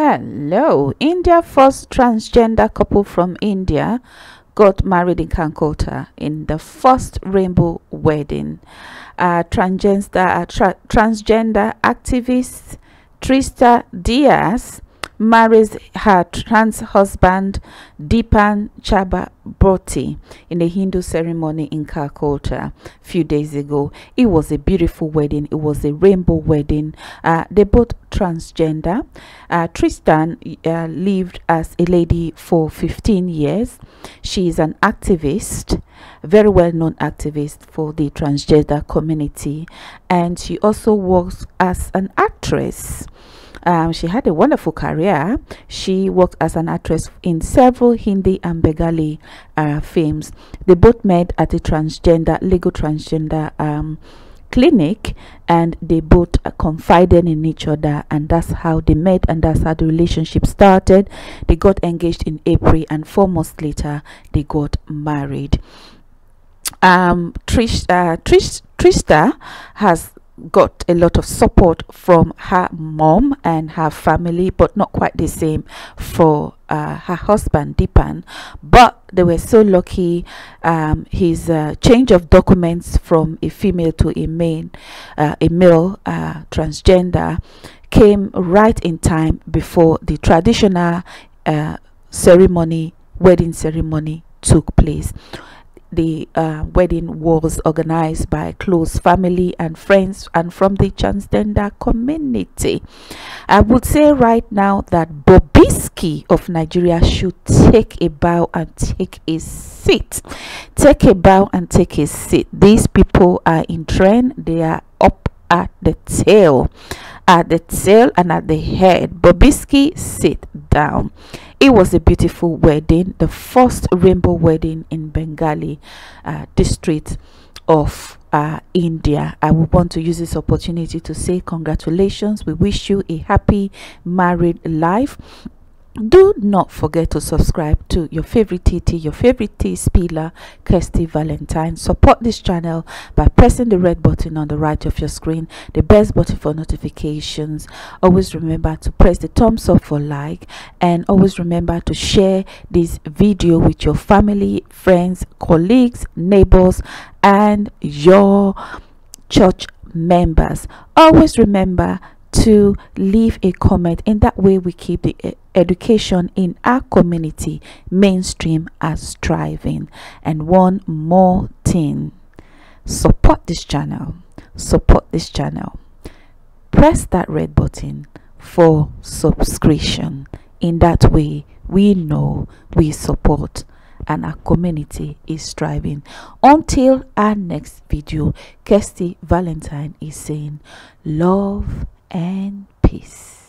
Hello, India first transgender couple from India got married in Calcutta in the first rainbow wedding. Uh, transgender, uh, tra transgender activist Trista Diaz marries her trans husband Dipan Chakraborty in a Hindu ceremony in Calcutta a few days ago. It was a beautiful wedding. It was a rainbow wedding. Uh, they both transgender. Uh, Tristan uh, lived as a lady for 15 years. She is an activist, very well known activist for the transgender community, and she also works as an actress. Um, she had a wonderful career. She worked as an actress in several Hindi and Bengali uh, films. They both met at a transgender, legal transgender um, clinic and they both uh, confided in each other and that's how they met and that's how the relationship started they got engaged in april and four months later they got married um trish uh, trish trista has got a lot of support from her mom and her family but not quite the same for uh, her husband Dipan but they were so lucky um, his uh, change of documents from a female to a male uh, a male uh, transgender came right in time before the traditional uh, ceremony wedding ceremony took place the uh, wedding was organized by close family and friends and from the transgender community. I would say right now that Bobrisky of Nigeria should take a bow and take a seat. Take a bow and take a seat. These people are in trend. They are up at the tail at the tail and at the head. Bobrisky sit down. It was a beautiful wedding, the first rainbow wedding in Bengali uh, district of uh, India. I would want to use this opportunity to say congratulations. We wish you a happy married life do not forget to subscribe to your favorite TT, your favorite tea spiller, Kirsty Valentyn. Support this channel by pressing the red button on the right of your screen, the best button for notifications. Always remember to press the thumbs up for like and always remember to share this video with your family, friends, colleagues, neighbors, and your church members. Always remember to leave a comment. In that way we keep the education in our community mainstream as striving and one more thing. Support this channel. Support this channel. Press that red button for subscription. In that way we know we support and our community is striving until our next video kirsty valentyn is saying love and peace